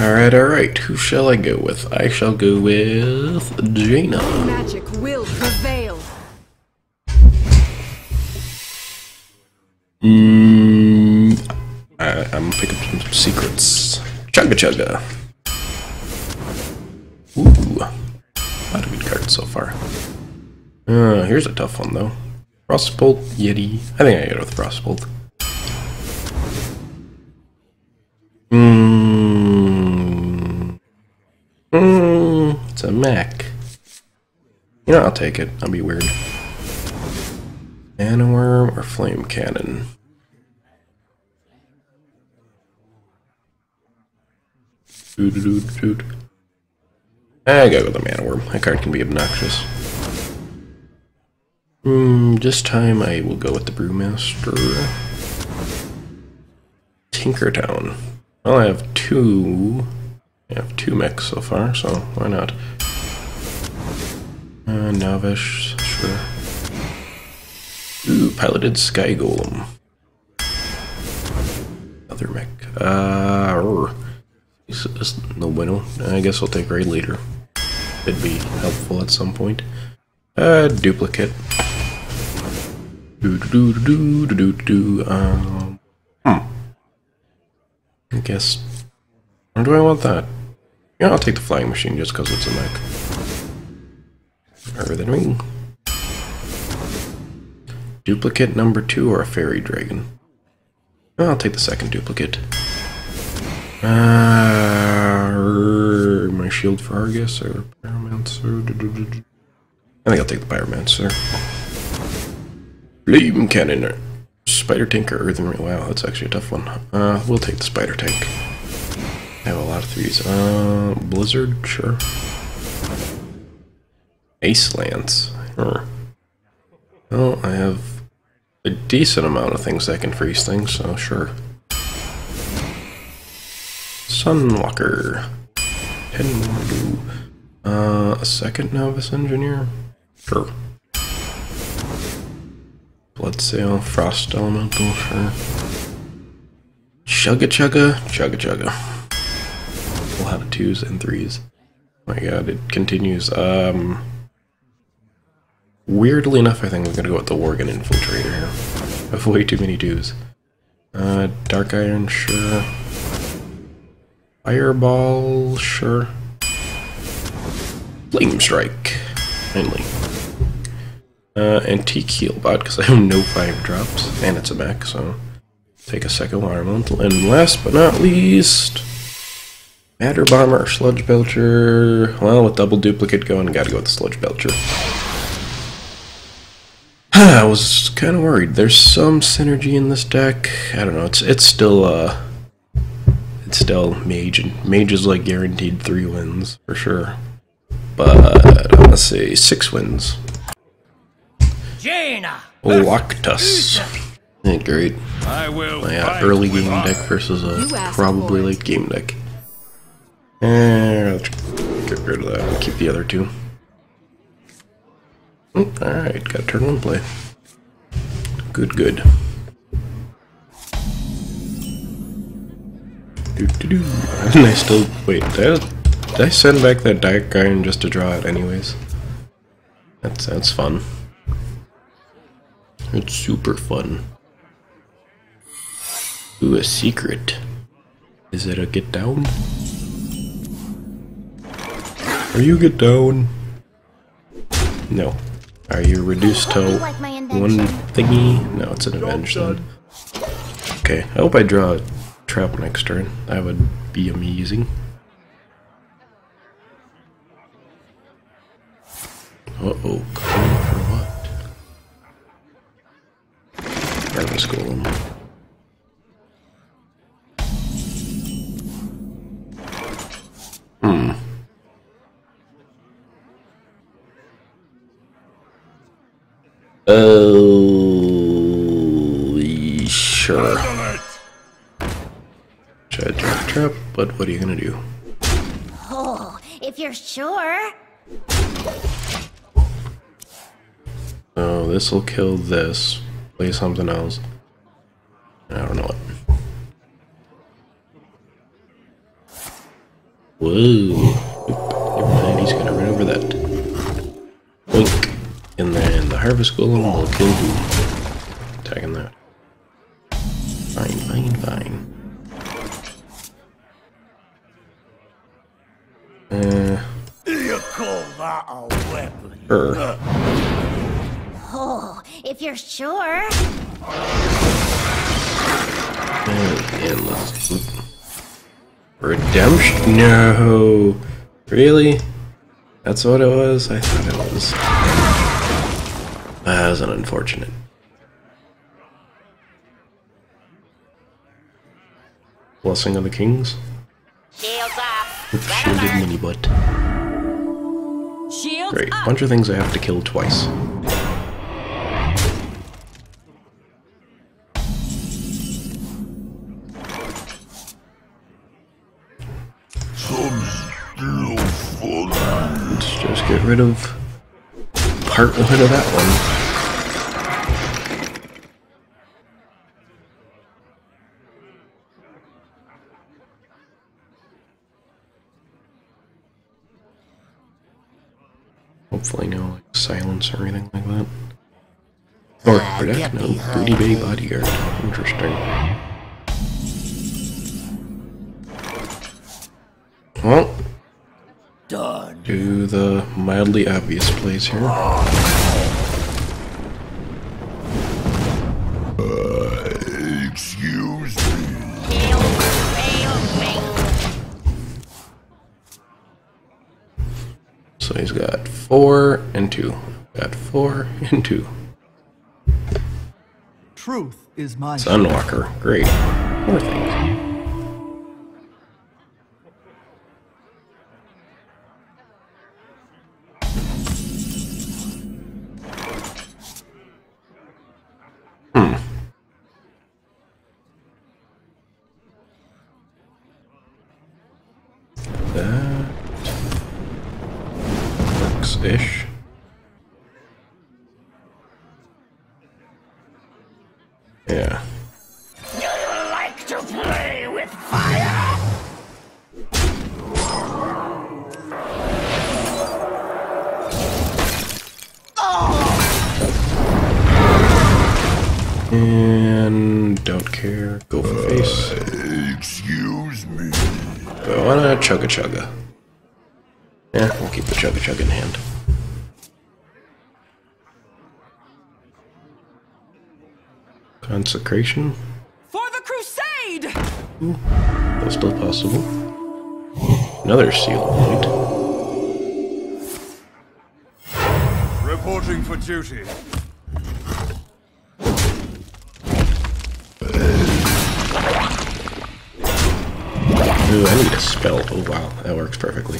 Alright, alright. Who shall I go with? I shall go with Jaina. Magic will prevail. Mmm. I, I'm gonna pick up some secrets. Chugga chugga. Ooh. Not A good cards so far. Uh, here's a tough one though. Frostbolt, Yeti. I think I go with Frostbolt. Mmm. It's a mech. You know, I'll take it. I'll be weird. Wyrm or Flame Cannon? Doot doot doot. I gotta go with the Wyrm. That card can be obnoxious. Hmm, this time I will go with the Brewmaster. Tinkertown. Well, I have two. I have two mechs so far, so why not? Uh, Novice, sure. Ooh, piloted Sky Golem. Another mech. Uh, no bueno. I guess I'll take Raid Leader. Could be helpful at some point. Uh, duplicate. Do do do do do do. Um, hmm. I guess. Or do I want that? Yeah, I'll take the flying machine just because it's a mech. Than me. Duplicate number two or a fairy dragon? I'll take the second duplicate. Uh, my shield for Argus or Pyromancer? I think I'll take the Pyromancer. Flame Cannon. Spider Tank or Earthen Wow, that's actually a tough one. Uh, we'll take the Spider Tank. I have a lot of threes. Uh, Blizzard, sure. Ice Lance. Sure. Well, I have a decent amount of things that can freeze things, so sure. Sunwalker. Ten more do. Uh, a second novice engineer? Sure. Bloodsail, frost elemental, sure. Chugga chugga, chugga chugga. Of twos and threes. Oh my god, it continues. Um, weirdly enough, I think I'm gonna go with the Worgen Infiltrator here. Have way too many twos. Uh, Dark Iron, sure. Fireball, sure. Flame Strike, finally. Uh, Antique Healbot, because I have no 5 drops, and it's a mech, so take a second water elemental. And last but not least, Madder Bomber, Sludge Belcher. Well, with double duplicate going, gotta go with the Sludge Belcher. I was kind of worried. There's some synergy in this deck. I don't know. It's it's still uh, it's still mage, and mage is like guaranteed three wins for sure. But let's see, six wins. Jaina. Loctus. Ain't great. I will. Yeah, early game deck versus a probably late game deck. And let's get rid of that and keep the other two. Alright, got turn one play. Good, good. Do, do, do. And I still wait. Did I, did I send back that dark iron just to draw it, anyways? That's that's fun. It's super fun. Ooh, a secret. Is it a get down? Are you get down? No. Are you reduced to Hope you like my one thingy? No, it's an avenge then. Okay, I hope I draw a trap next turn. That would be amazing. Uh-oh, Oh, sure. Should I drop trap? But what are you gonna do? Oh, if you're sure. Oh, this will kill this. Play something else. I don't know what. Whoa. Nope. Never mind, he's gonna run over that. Boink. And then the harvest golem will kill who? Attacking that. Fine, fine, fine. Uh, You call that a weapon? er. Oh, if you're sure. And let's. Redemption? No! Really? That's what it was? I thought it was. That was an unfortunate. Blessing of the Kings? Shields up. Shielded mini butt. Shields Great. up. Bunch of things I have to kill twice. Let's just get rid of one of that one. Hopefully no like silence or anything like that. Or ah, protect, no, Booty Bay Bodyguard. Interesting. Well. Do the mildly obvious plays here. Excuse me. So he's got four and two. Got four and two. Truth is my Sunwalker, great. Consecration? For the crusade! That's still possible. Another seal point. Reporting for duty. Ooh, I need a spell. Oh wow, that works perfectly.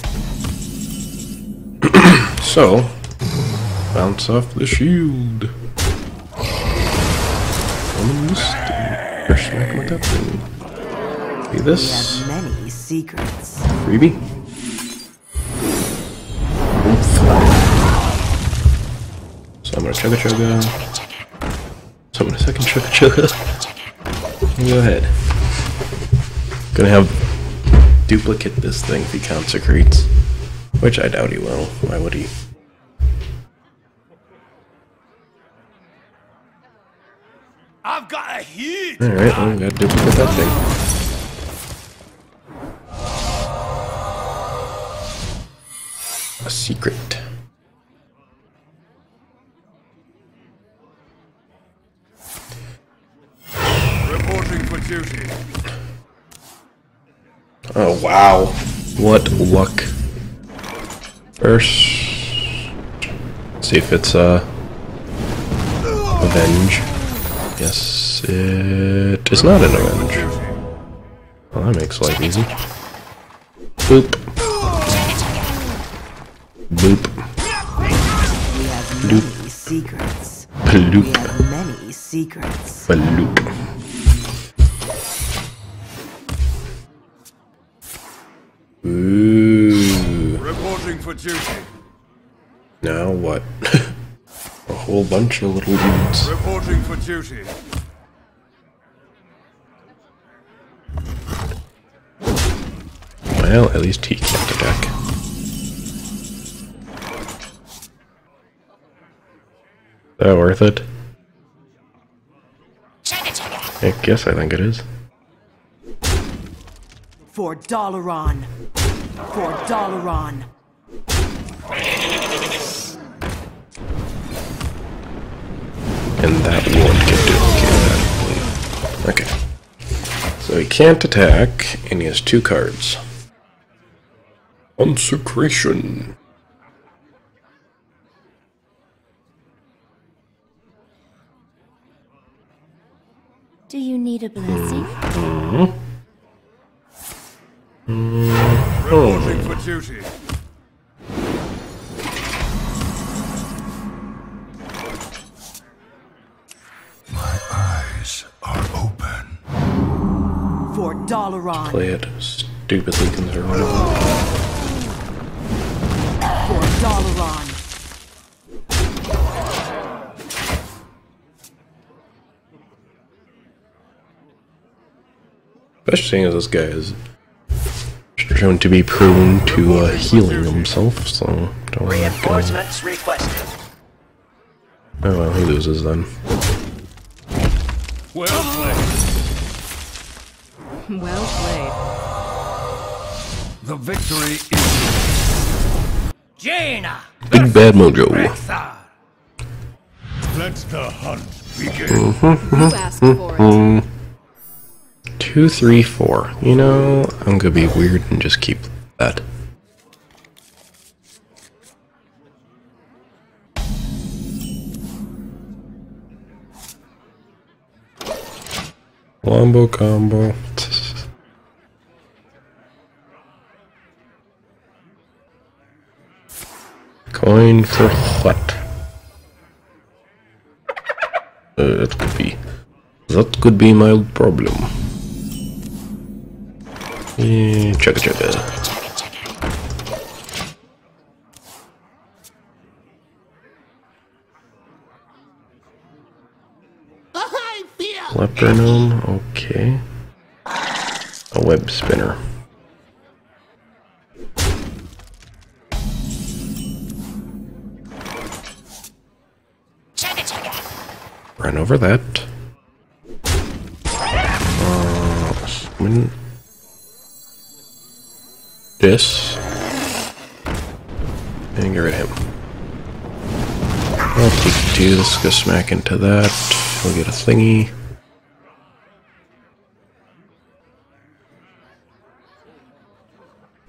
so, bounce off the shield. Smack him with that thing. Be this. Many secrets. Freebie? So I'm gonna chugga chugga. So I'm gonna second chugga chugga. Go ahead. Gonna have duplicate this thing if he consecrates. Which I doubt he will. Why would he? I've got a huge. Alright, well, we gotta duplicate that thing. A secret. Reporting for duty. Oh wow. What luck. First see if it's uh avenge. Yes it is not an avenge. Well that makes life easy. Boop. Boop. We have secrets. Bloop. many secrets. Bloop. Ooh. Reporting for duty. Now what? A whole bunch of little dudes. Reporting for duty. Well, at least he can't attack. Is that worth it? I guess I think it is. For Dalaran. For Dalaran. And that won't get duplicated, I believe. Okay. So he can't attack, and he has two cards. Consecration. Do you need a blessing? Mm-hmm. Mm-hmm. Reporting for duty. Eyes are open. For Dalaran. Play it stupidly conservative. Especially seeing as this guy is shown to be prone to uh, healing himself, so don't want to Reinforcements requested. Oh well, he loses then. Well played. Well played. The victory is Jaina! Big bad mojo. Rexxar. Let the hunt begin. You asked for it. Mm-hmm. Two, three, four. You know, I'm gonna be weird and just keep that. Wombo combo. Coin for what? Uh, that could be. That could be my problem. Eh, chugga chugga. Leper Gnome, okay. A web spinner. Run over that. Uh, summon this. And get rid of him. I'll take two, let's go smack into that. We'll get a thingy.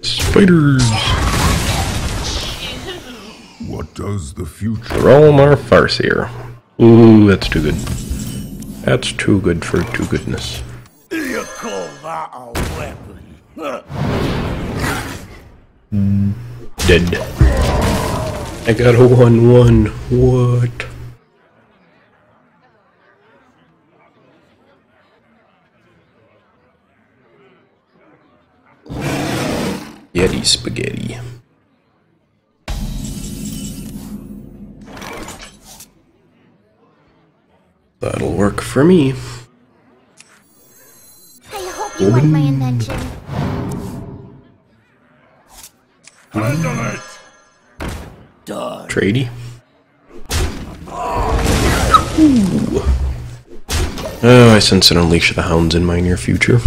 Spiders! What does the future Rolmar Farseer. Ooh, that's too good. That's too good for too goodness. You call that a weapon? Dead. I got a 1 1. What? Yeti spaghetti. That'll work for me. I hope you like my Trady. Ooh. Oh, I sense an unleash of the hounds in my near future.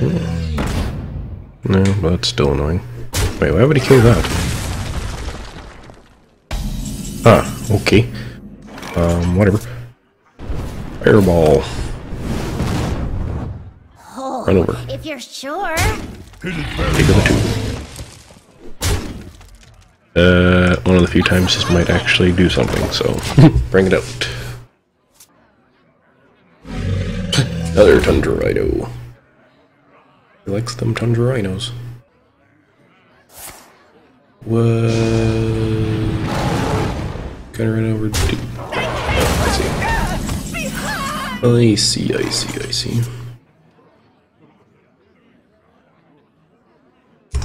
Hmm. No, but that's still annoying. Wait, why would he kill that? Ah, okay. Um, whatever. Fireball. Run over. If you're sure. Take the two. Uh, one of the few times this might actually do something, so bring it out. Another Tundra Rhino. He likes them Tundra Rhinos. What? Gonna run over to. Oh, I see. I see, I see, I see.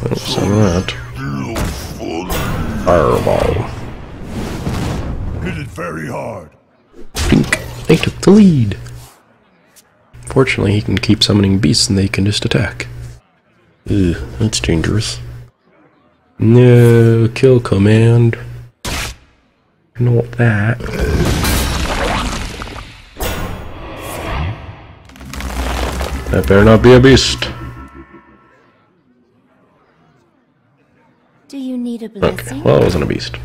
Oh, some of that. Fireball. Hit it very hard. Pink. I took the lead. Fortunately, he can keep summoning beasts and they can just attack. Ugh, that's dangerous. No, kill command. Not that. That better not be a beast. Need a Okay, well, it wasn't a beast.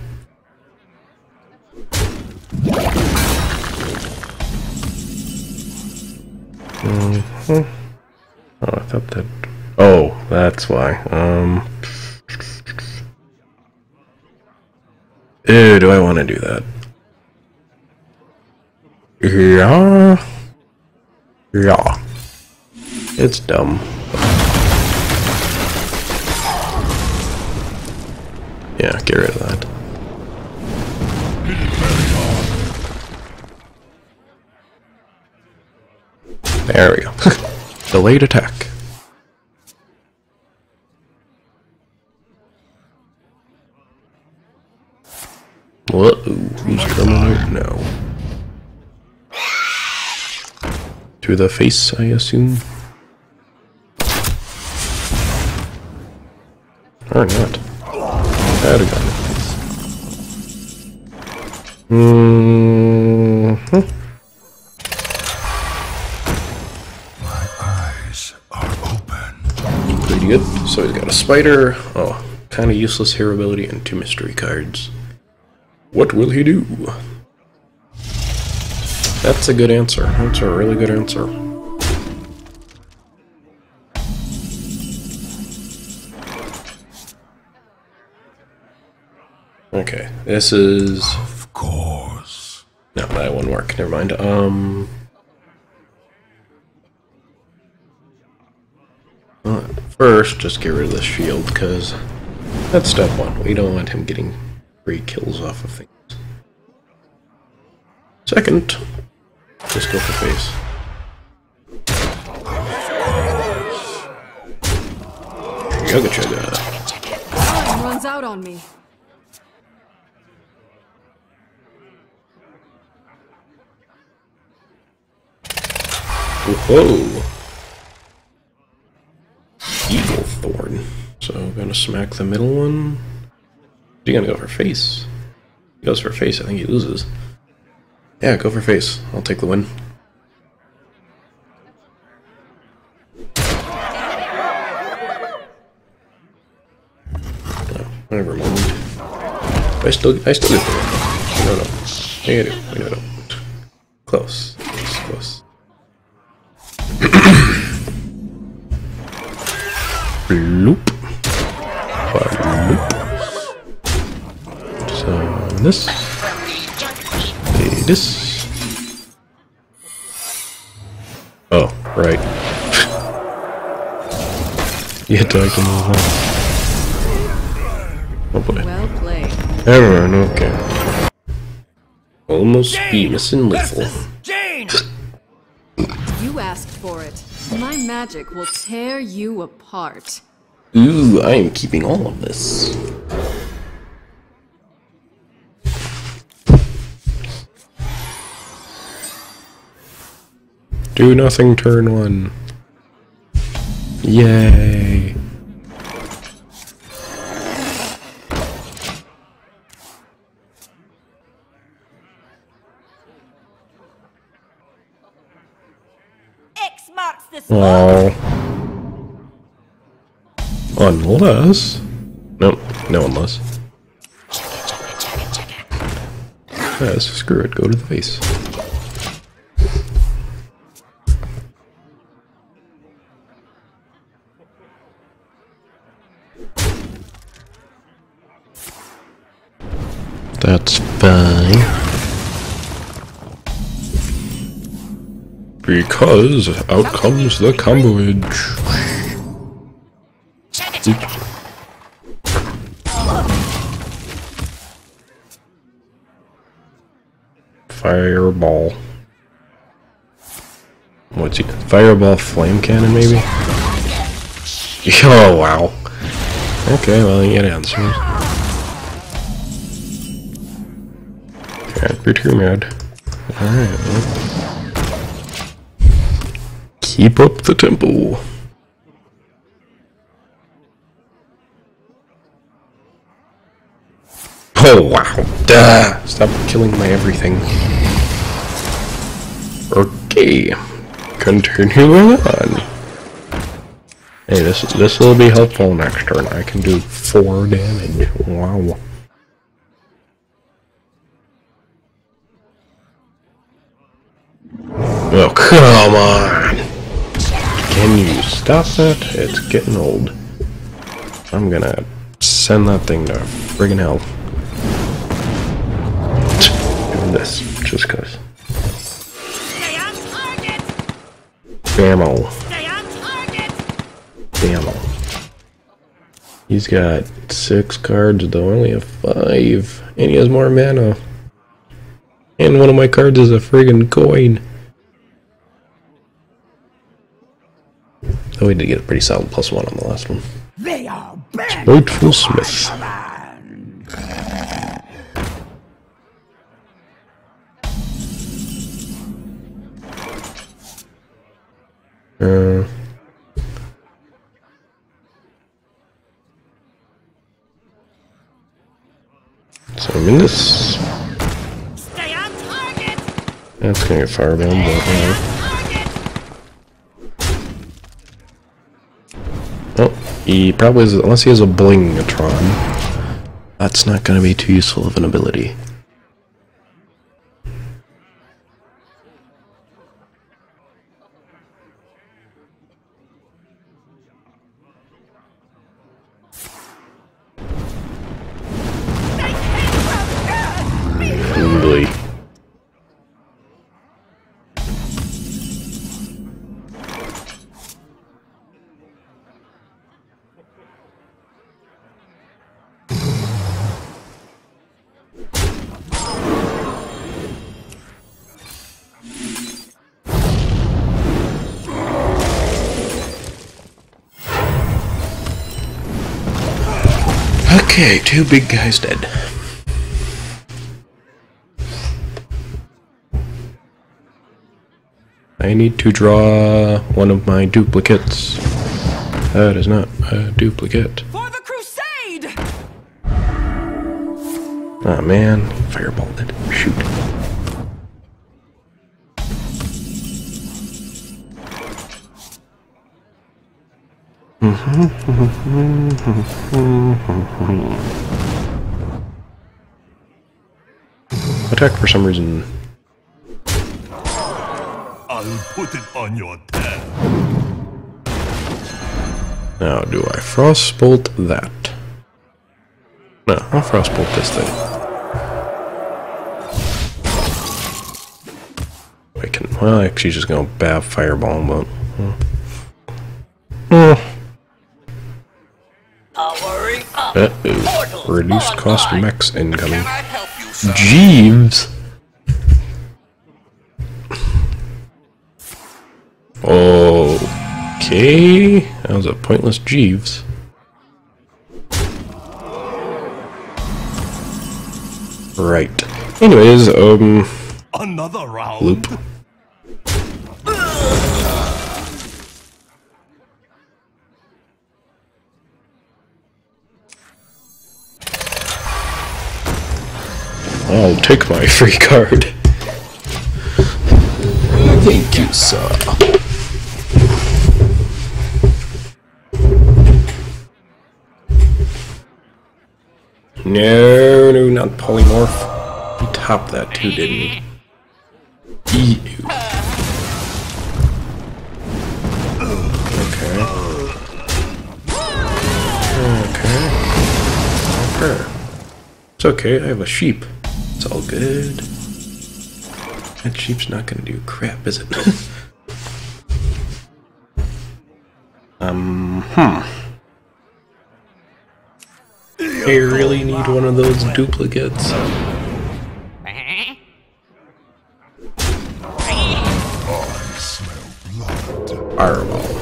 Mhm. Oh, I thought that. Oh, that's why. Um. Ew, do I want to do that? Yeah. Yeah. It's dumb. Yeah, get rid of that. There we go. Delayed attack. Whoa, who's coming out now? To the face, I assume. Or not. Mm-hmm. Eyes are open. Pretty good. So he's got a spider. Oh, kind of useless hero ability and two mystery cards. What will he do? That's a good answer. That's a really good answer. This is Of course. no, that won't work. Never mind. Um. First, just get rid of the shield, because that's step one. We don't want him getting free kills off of things. Second, just go for face. Chugga chugga. Time runs out on me. Whoa! Eaglehorn. So I'm gonna smack the middle one. You gonna go for face? He goes for face, I think he loses. Yeah, go for face. I'll take the win. Oh, no, whatever mind. I still I still the. No no. I do. Close. Close, close. Bloop. Bloop. So this. Okay, this. Oh, right. you attacking as well. Oh boy. Well played. Everyone, okay. Almost be missing lethal. Magic will tear you apart. Ooh, I am keeping all of this. Do nothing turn one. Yay. Marks the spot. Oh. Unless. Nope, no unless. Yes, ah, screw it, go to the face. That's fine. Because out comes the comboage. Fireball. What's he? Fireball flame cannon, maybe? Oh, wow. Okay, well, you get answers. Can't be too mad. Alright, well. Keep up the tempo. Oh wow. Duh. Stop killing my everything. Okay. Continuing on. Hey, this this will be helpful next turn. I can do four damage. Wow. Oh come on! Can you stop that? It's getting old. I'm gonna send that thing to friggin' hell. Doing this just cause. Stay on target! Bammo. Stay on target! Bammo. He's got six cards though, I only have five. And he has more mana. And one of my cards is a friggin' coin. Oh, we did get a pretty solid plus one on the last one. They are. Rightful Smith. Uh, so I'm in this. Stay on target! That's gonna get firebound, but he probably is, unless he has a blingatron. That's not gonna be too useful of an ability. Okay, two big guys dead. I need to draw one of my duplicates. Uh, that is not a duplicate. For the crusade! Oh man, fireballed it. Shoot. Attack for some reason. I'll put it on your tab. Now, do I frostbolt that? No, I'll frostbolt this thing. I can. Well, actually, just gonna bab fireball, but. Hmm. Up. Oh. Reduced cost mechs incoming. Can I you. Jeeves. Okay, that was a pointless Jeeves. Right. Anyways, um, Another round. loop. I'll take my free card. Thank you, sir. No, no, not polymorph. He topped that too, didn't he? Ew. Okay. Okay. Okay. It's okay, I have a sheep. It's all good. That sheep's not gonna do crap, is it? um, hmm. I really need one of those duplicates. Fireball.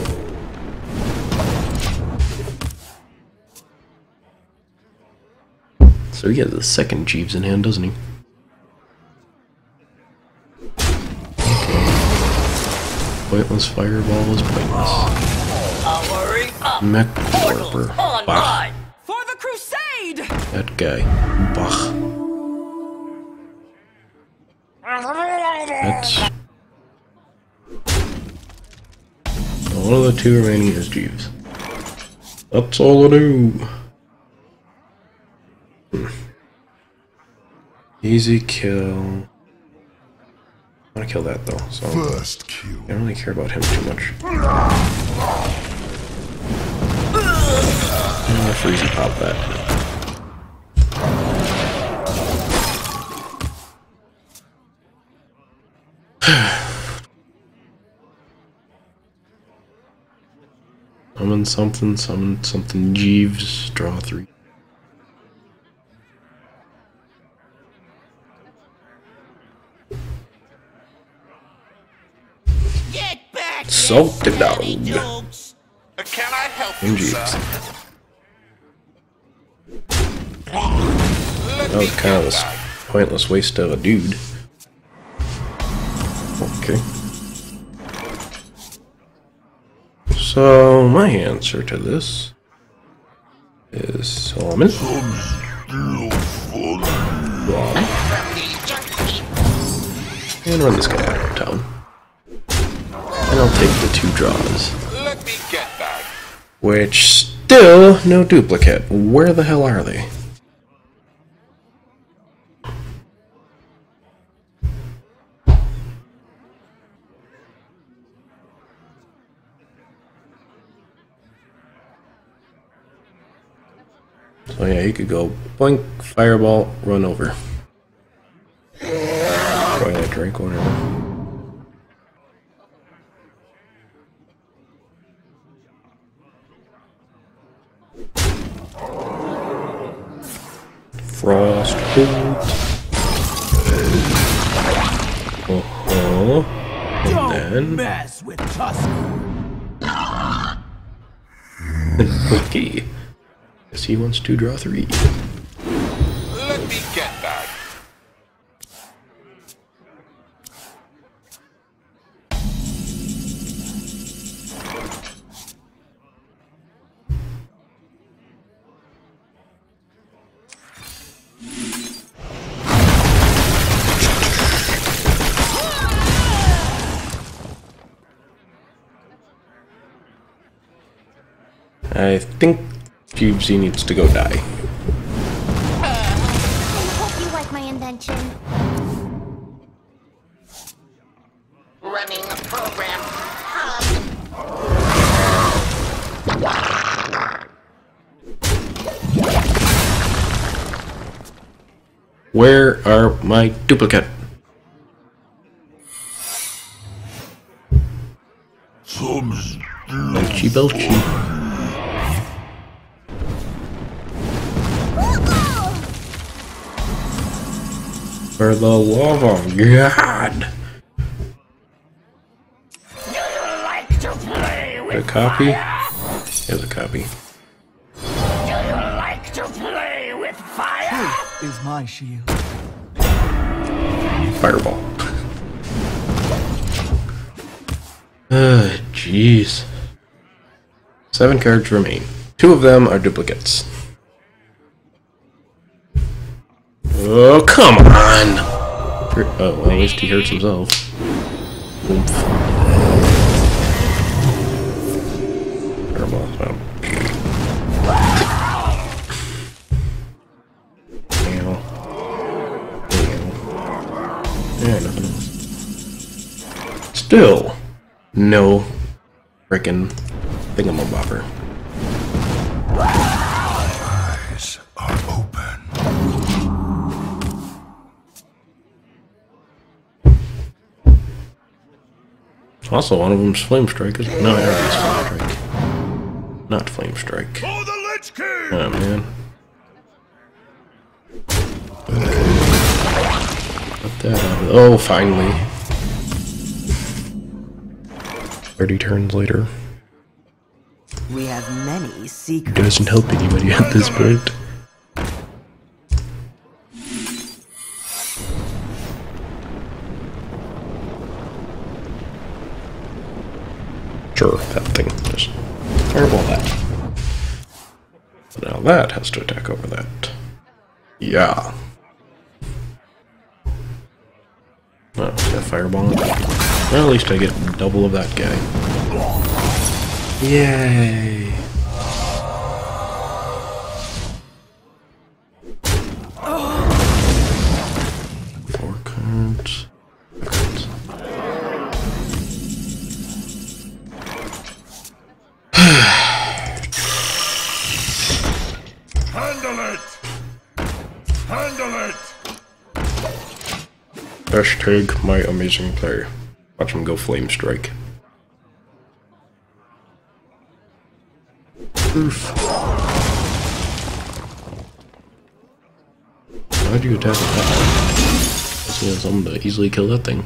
So he has the second Jeeves in hand, doesn't he? Pointless fireball is pointless. Mech warper. Bah. For the crusade! That guy. Bah. That's. One of the two remaining is Jeeves. That's all I do. Easy kill. I want to kill that though, so First kill. I don't really care about him too much. I'm gonna freeze pop that. Summon something, summon something, Jeeves, draw three. Back! Salt the Daddy dog. Can I help And you? That was kind of a pointless waste of a dude. Okay. So, my answer to this is Solomon. Wrong. And run this guy out of town. Two draws. Let me get that. Which still no duplicate. Where the hell are they? So yeah, you could go blink, fireball, run over. Twilight drink, whatever. Frost bolt. Uh-huh. And then Mess with Tusker! okay. Guess he wants to draw three. Cubesy needs to go die. Hope you like my invention. Running the program. Hub. Where are my duplicate? Belchy Belchy. For the love of God! Like to play A with copy? Here's a copy. Do you like to play with fire? Is my shield. Fireball. Ah, jeez. Seven cards remain. Two of them are duplicates. Oh, come on! Oh, well, at least he hurts himself. Oomph. Ow. Ow. Yeah, nothing else. Still, no frickin' thingamabobber. Also, one of them's Flame Strike. is- No, I already used Flame Strike. Not Flame Strike. For the Lich King! Oh, man. Put that out of Oh, finally. 30 turns later. We have many secrets. Doesn't help anybody at this point. Sure, that thing. Just fireball that. Now that has to attack over that. Yeah. Oh, that fireball? Well, at least I get double of that guy. Yay! Hashtag my amazing player. Watch him go flame strike. Oof. Why'd you attack that he has something to easily kill that thing.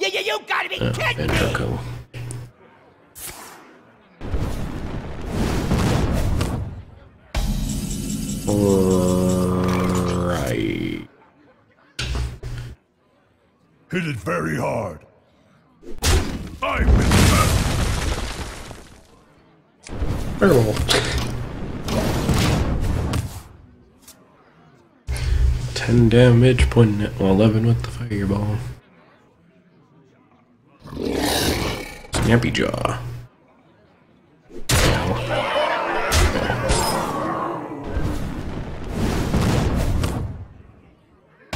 Yeah, yeah, you gotta be Oh, kidding and me! Draco. Right. Hit it very hard. I remember. Fireball. Ten damage, pointing at eleven with the fireball. Snappy jaw.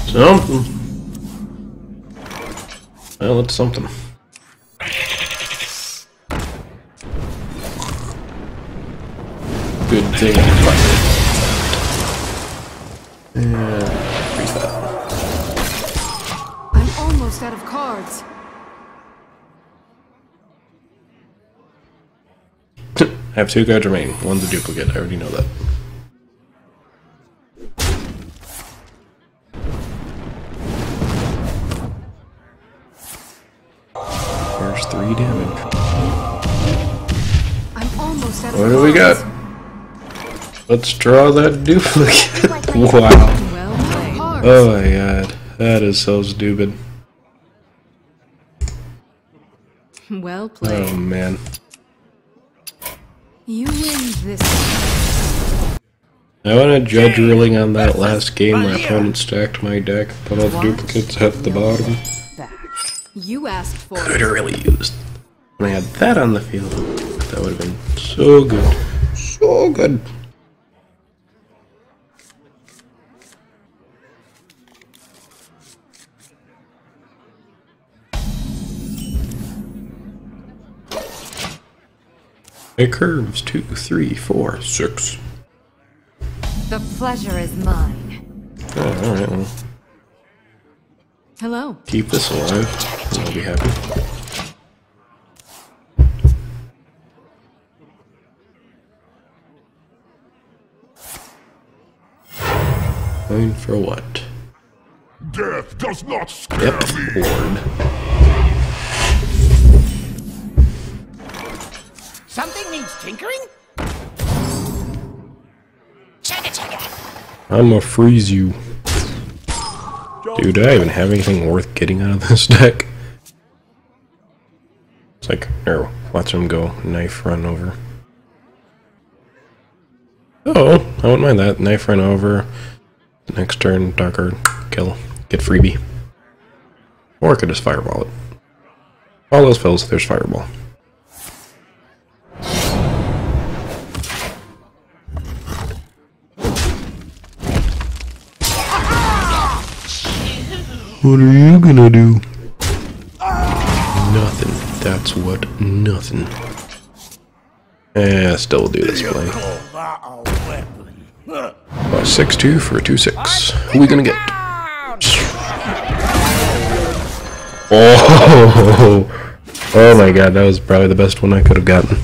Something. Well, it's something. Good thing I fired. Yeah, freeze that. I'm almost out of cards. I have two cards remaining. One's a duplicate. I already know that. What do we got? Let's draw that duplicate. Wow. Well played. Cards. Oh my god. That is so stupid. Well oh, played. Oh man. You win this. I want a judge ruling on that last game. My opponent stacked my deck, put all the duplicates at the bottom. Back. You asked for Could it. have really used. When I had that on the field, that would have been so good. So good. It curves two, three, four, six. The pleasure is mine. Oh, alright, well, Hello. keep this alive, and I'll be happy. Going for what? Death does not scare Yep, me. Lord. Something needs tinkering? Chugga chugga. I'ma freeze you. Dude, do I even have anything worth getting out of this deck? It's like, oh, watch him go. Knife run over. Oh, I wouldn't mind that. Knife run over. Next turn, Dark darker, kill. Get freebie. Or I could just fireball it. All those fails, there's fireball. What are you gonna do? Nothing. That's what. Nothing. Eh, still do this play. A. Uh, six two for a two six. Who we gonna get? Oh, oh my god, that was probably the best one I could have gotten.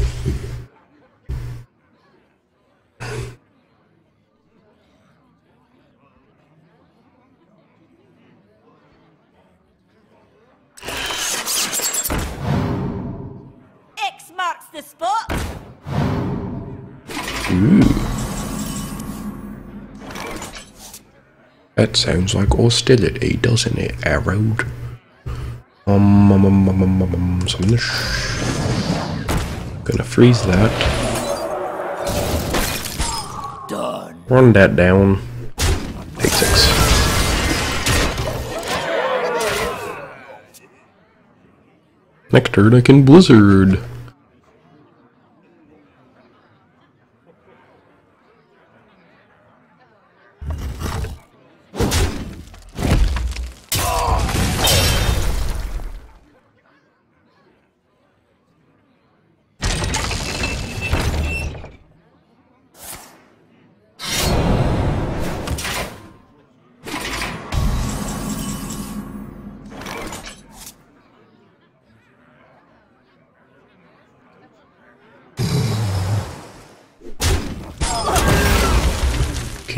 That sounds like hostility, doesn't it, Arrowed? Um, um, um, um, um, um, um, some of this. Gonna freeze that. Done. Run that down. Take six. Next turn I can blizzard.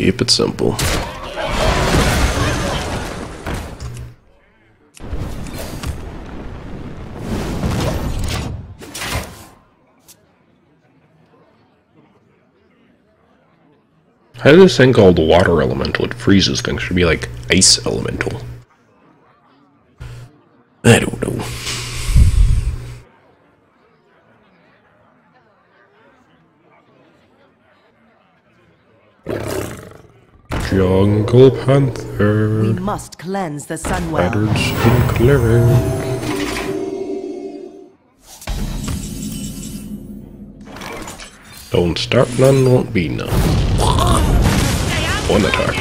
Keep it simple. How does this thing called water elemental? It freezes things. Should be like ice elemental. I don't know. Jungle Panther. We must cleanse the Sunwell. Patterns in cleric. Don't start none, won't be none. One attack.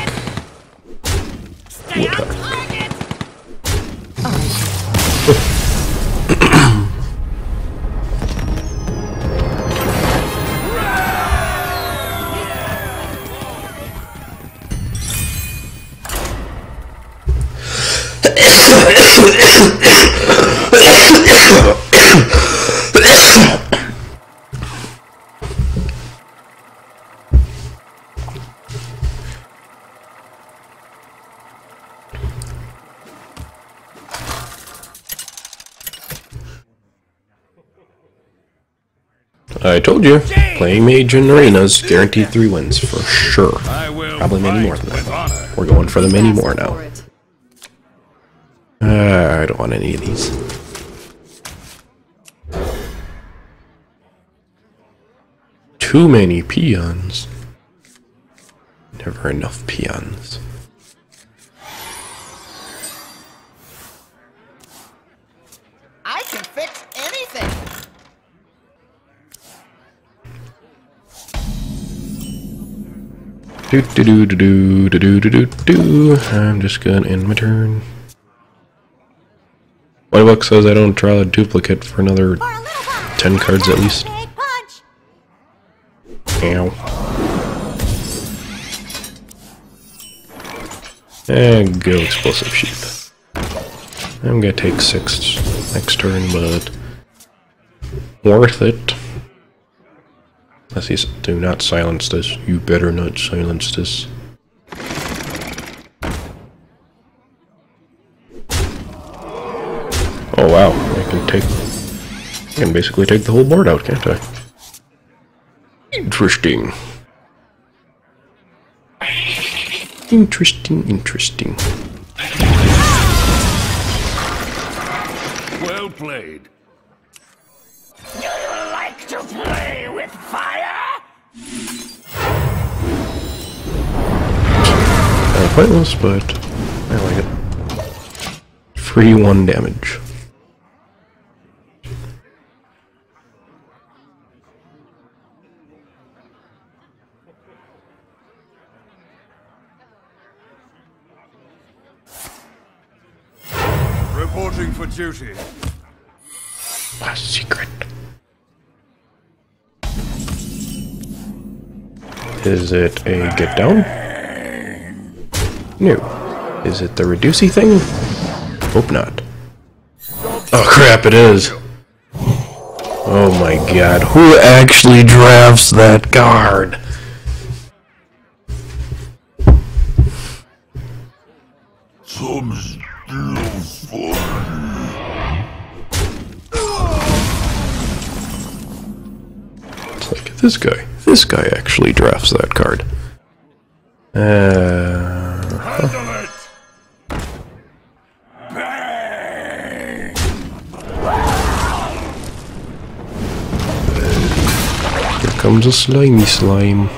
Two attack. I told you, playing mage in arenas guaranteed three wins for sure. Probably many more than that. We're going for the many more now. Uh, I don't want any of these. Too many peons. Never enough peons. I can fix anything. Do do do do do do do do do. I'm just gonna end my turn. My book says I don't draw a duplicate for another For a 10 cards at least. Ow. And go explosive sheep. I'm gonna take six next turn, but worth it. Unless he's do not silence this. You better not silence this. Oh wow, I can take I can basically take the whole board out, can't I? Interesting. Interesting, interesting. Well played. Do you like to play with fire? Kind of pointless, but I like it. Free one damage. Reporting for duty. A secret. Is it a get down? No. Is it the reducey thing? Hope not. Oh crap, it is. Oh my god, who actually drafts that card? This guy. This guy actually drafts that card. Uh, it! Comes a slimy slime.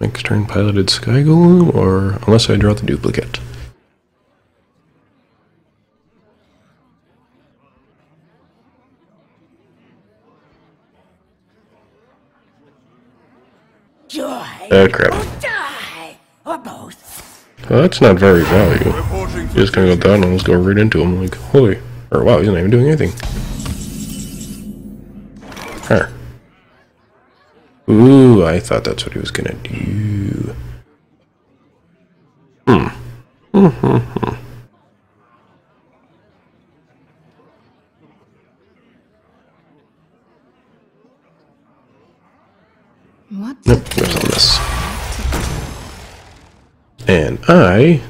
Next turn piloted Sky Golem, or unless I draw the duplicate. Oh crap. Well, that's not very for You're just gonna go down and just go right into him, like, holy. Or wow, he's not even doing anything. Huh. Ooh, I thought that's what he was gonna do. Hmm. Hmm. What? Nope, goes on this. And I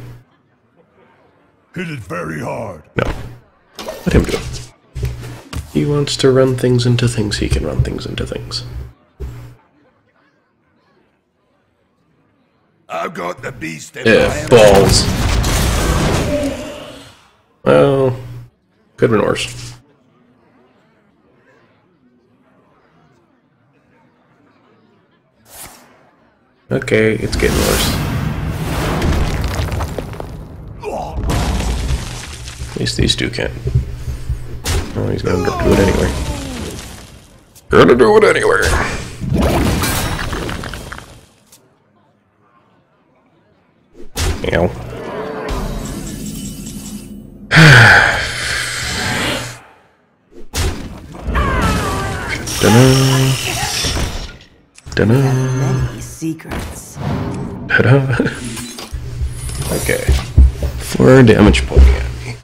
Hit it very hard. no. Let him do it. He wants to run things into things, he can run things into things. I've got the beast in Yeah, my balls. Well, could have been worse. Okay, it's getting worse. At least these two can't. Oh, he's gonna do it anyway. Gonna do it anyway. Ow. Dunno. Dunno. Many secrets. Ta-da. okay. Four damage pointing at me.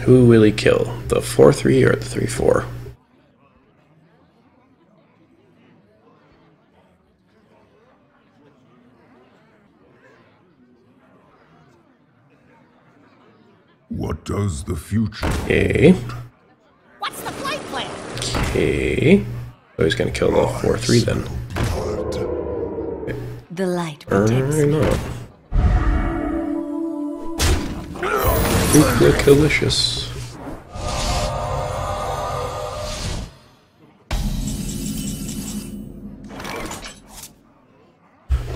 Who will he kill? The 4-3 or the 3-4? What does the future Okay. What's the flight plan? Okay. Oh, he's gonna kill the 4-3 then. The light protects me. not. Delicious.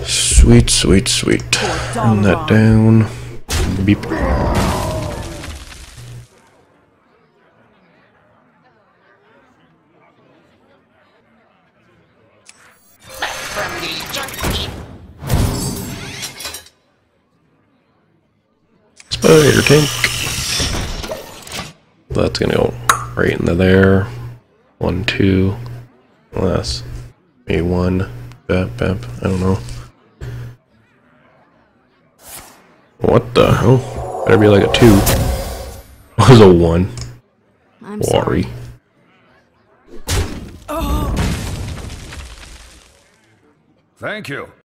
Sweet, sweet, sweet. Turn that down. Beep. Spider tank. That's gonna go right into there. One, two. Less. Maybe one. Bap, bap. I don't know. What the hell? Better be like a two. was a one. I'm sorry.